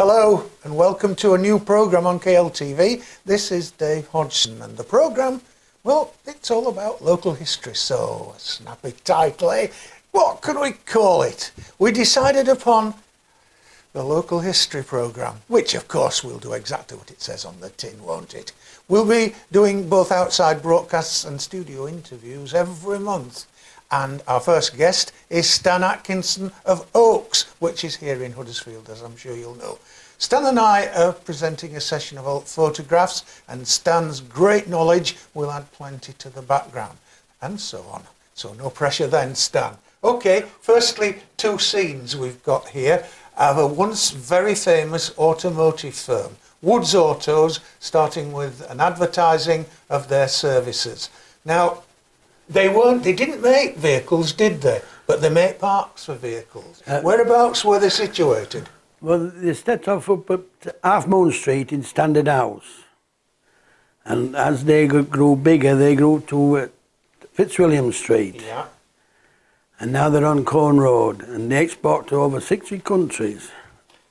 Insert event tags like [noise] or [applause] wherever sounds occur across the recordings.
Hello and welcome to a new programme on KLTV. This is Dave Hodgson and the programme, well, it's all about local history, so a snappy title, eh? What could we call it? We decided upon the local history programme, which of course will do exactly what it says on the tin, won't it? We'll be doing both outside broadcasts and studio interviews every month. And our first guest is Stan Atkinson of Oakes, which is here in Huddersfield, as I'm sure you'll know. Stan and I are presenting a session of old photographs, and Stan's great knowledge will add plenty to the background, and so on. So no pressure then, Stan. Okay, firstly, two scenes we've got here of a once very famous automotive firm, Woods Autos, starting with an advertising of their services. Now, they weren't. They didn't make vehicles, did they? But they make parts for vehicles. Uh, Whereabouts were they situated? Well, they set off up at Half Moon Street in Standard House. And as they grew bigger, they grew to uh, Fitzwilliam Street. Yeah. And now they're on Colne Road. And they export to over 60 countries.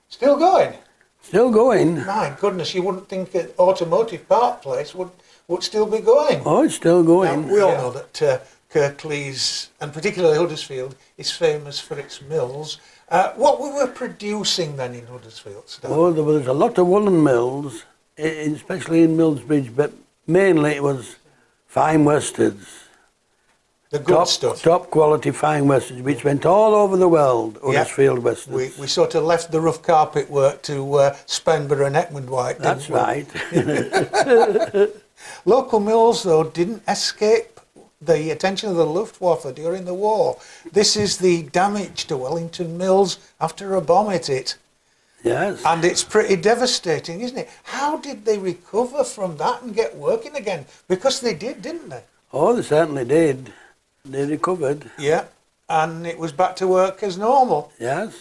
Still going. Still going. My goodness, you wouldn't think an automotive part place would would still be going. Oh, it's still Now, going. we all Yeah. know that uh, Kirklees, and particularly Huddersfield, is famous for its mills. Uh, what we were producing then in Huddersfield, Stan? Oh, there was a lot of woolen mills, especially in Milnsbridge, but mainly it was fine worsteds. the good top, stuff. Top quality fine worsteds, which went all over the world, Yeah. Huddersfield wosters. We, we sort of left the rough carpet work to uh, Spenborough and Heckmondwike. That's we? right. [laughs] [laughs] Local mills, though, didn't escape the attention of the Luftwaffe during the war. This is the damage to Wellington Mills after a bomb hit it. yes. And it's pretty devastating, isn't it? How did they recover from that and get working again? Because they did, didn't they? Oh, they certainly did. They recovered. Yeah. And it was back to work as normal. Yes.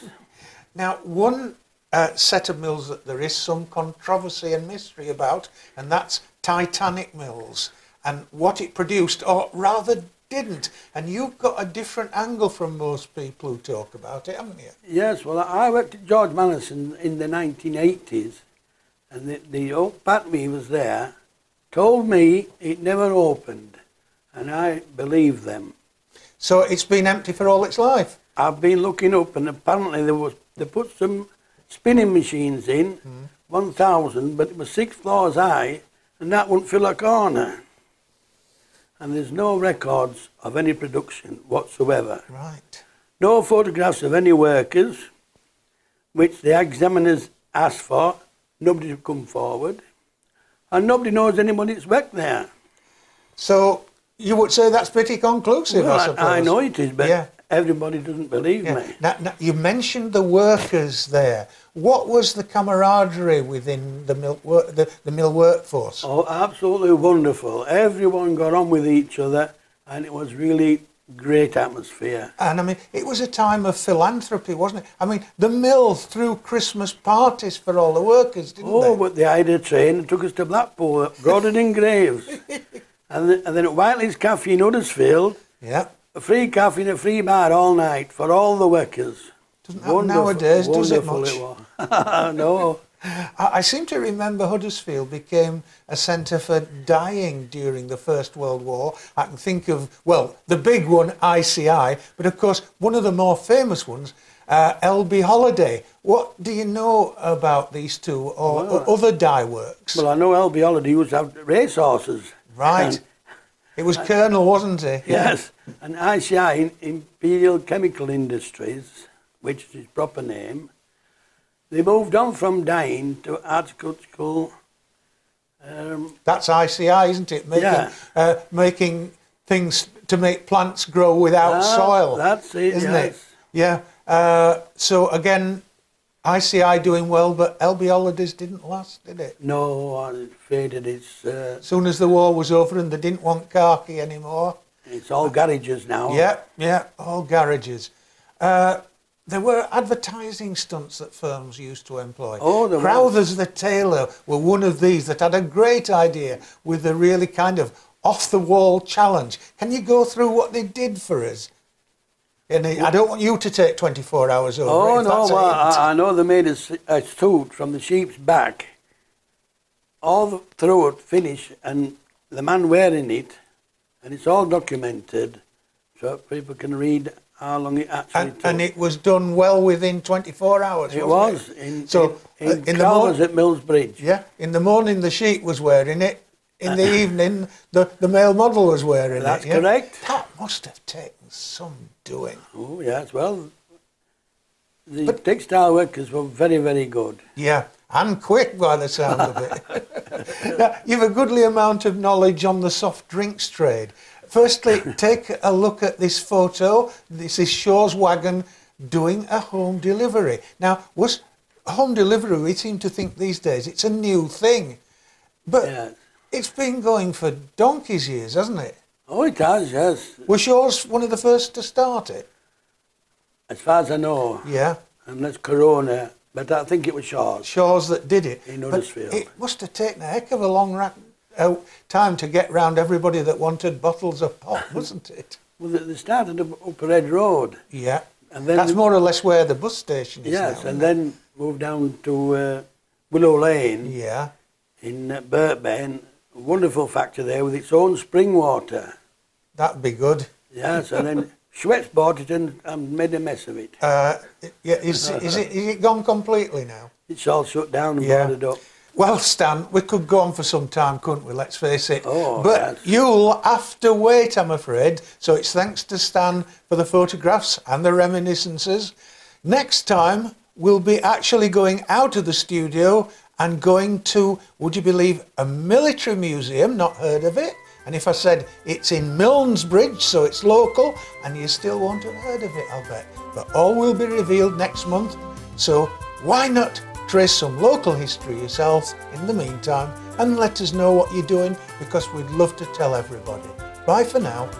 Now, one uh, set of mills that there is some controversy and mystery about, and that's Titanic Mills and what it produced, or rather didn't. And you've got a different angle from most people who talk about it, haven't you? Yes. Well, I worked at George Mallinson in the 1980s, and the, the old battery was there. Told me it never opened, and I believed them. So it's been empty for all its life. I've been looking up, and apparently there was they put some spinning machines in, 1,000, but it was six floors high, and that wouldn't fill a corner. And there's no records of any production whatsoever. Right. No photographs of any workers, which the examiners asked for. Nobody to come forward, and nobody knows anybody that's worked there. So you would say that's pretty conclusive, I Well, suppose. I, I know it is, but Yeah. Everybody doesn't believe Yeah. me. Now, now, you mentioned the workers there. What was the camaraderie within the mill, wor- the, the mill workforce? Oh, absolutely wonderful. Everyone got on with each other, and it was really great atmosphere. And I mean, it was a time of philanthropy, wasn't it? I mean, the mill threw Christmas parties for all the workers, didn't Oh, they? but they hired a train and took us to Blackpool, Broaden in Graves. [laughs] and, then, and then at Whiteley's Cafe in Huddersfield, Yeah. Free coffee and a free bar all night for all the workers. Doesn't happen nowadays, does it wonderful was. [laughs] no. [laughs] I, seem to remember Huddersfield became a centre for dying during the First World War. I can think of, well, the big one, ICI, but of course, one of the more famous ones, uh, LB Holliday. What do you know about these two or, Well, or other dye works? Well, I know LB Holliday used to have racehorses. right. It was Colonel, wasn't he? Yes, and ICI, Imperial Chemical Industries, which is his proper name, they moved on from dyeing to horticultural. Um, That's ICI, isn't it? Making, Yeah. uh, making things to make plants grow without Ah, soil. that's it, Isn't yes. it? Yeah. Uh, so again, ICI doing well, but LB Hollidays didn't last, did it? no, it faded. It's uh, As soon as the war was over and they didn't want khaki anymore. it's all garages now. Yeah, yeah, all garages. Uh, there were advertising stunts that firms used to employ. Oh, there was. Crowthers the tailor were one of these that had a great idea with a really kind of off the wall challenge. Can you go through what they did for us? And I don't want you to take 24 hours over Oh it. no, that's well. I, I know they made a, a suit from the sheep's back, all the, through it, finish, and the man wearing it, and it's all documented, so people can read how long it actually and, took. and it was done well within 24 hours. It was in So, in, uh, in, in the Calvers at Milnsbridge. Yeah, in the morning the sheep was wearing it. In the [coughs] evening, the, the male model was wearing That's it. yeah? correct. That must have taken some doing. Oh yes, well, the textile workers were very very good. Yeah, and quick by the sound of it. [laughs] now, you've a goodly amount of knowledge on the soft drinks trade. Firstly, [laughs] take a look at this photo. This is Shaw's wagon doing a home delivery. Now, was home delivery, we seem to think these days it's a new thing. But Yes. it's been going for donkey's years, hasn't it? Oh, it has, yes. Was Shaw's one of the first to start it? As far as I know, Yeah. unless Corona, but I think it was Shaw's. Shaw's that did it. In But Huddersfield. It must have taken a heck of a long ra- uh, time to get round everybody that wanted bottles of pop, [laughs] wasn't it? Well, they- started up, Upper Red Road, Yeah. and then That's more or less where the bus station is yes, now, and then moved down to uh, Willow Lane? Yeah. in uh. Wonderful factory there with its own spring water. That'd be good. Yes, and then Schweppes bought it and, and made a mess of it. Uh, yeah, is, is, it, is it gone completely now? It's all shut down and Yeah. boarded up. Well, Stan, we could go on for some time, couldn't we? Let's face it. Oh, but you'll have to wait, I'm afraid. So it's thanks to Stan for the photographs and the reminiscences. Next time, we'll be actually going out of the studio and going to, would you believe, a military museum. Not heard of it. And if I said it's in Milnsbridge, so it's local, and you still won't have heard of it, I'll bet. But all will be revealed next month. So why not trace some local history yourself in the meantime and let us know what you're doing because we'd love to tell everybody. Bye for now.